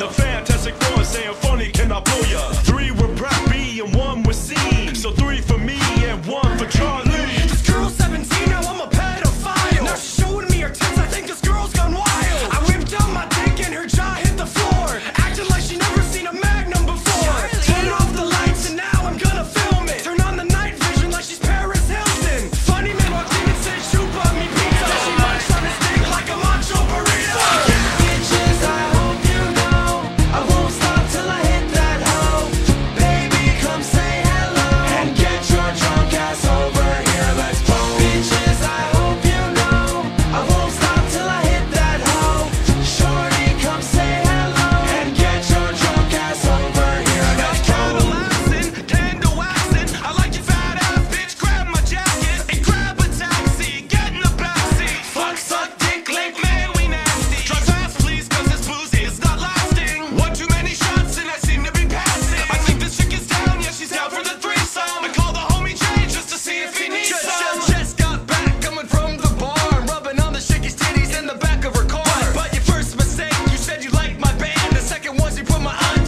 The Fantastic Four saying, funny, can I pull ya?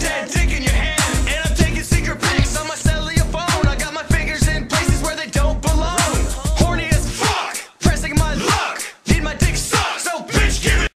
dead.